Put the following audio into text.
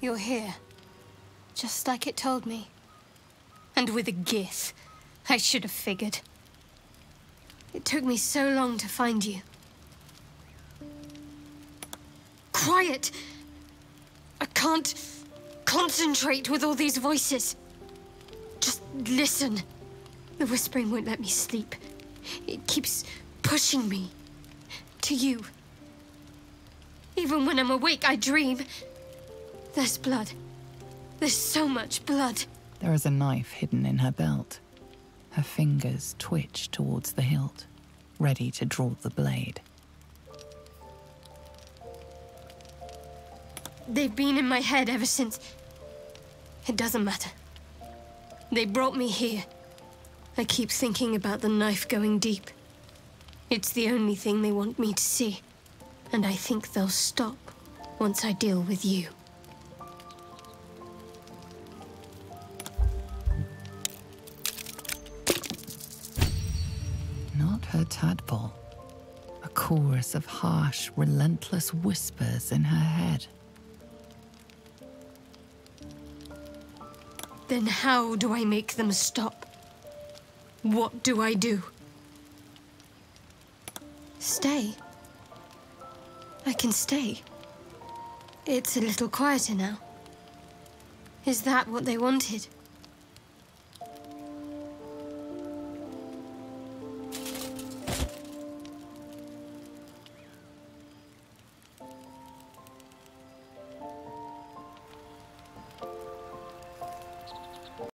You're here. Just like it told me. And with a gith. I should have figured. It took me so long to find you. Quiet! I can't concentrate with all these voices. Just listen. The whispering won't let me sleep. It keeps pushing me. To you. Even when I'm awake, I dream. There's blood. There's so much blood. There is a knife hidden in her belt. Her fingers twitch towards the hilt, ready to draw the blade. They've been in my head ever since. It doesn't matter. They brought me here. I keep thinking about the knife going deep. It's the only thing they want me to see. And I think they'll stop once I deal with you. Not her tadpole. A chorus of harsh, relentless whispers in her head. Then how do I make them stop? What do I do? Stay. I can stay. It's a little quieter now. Is that what they wanted?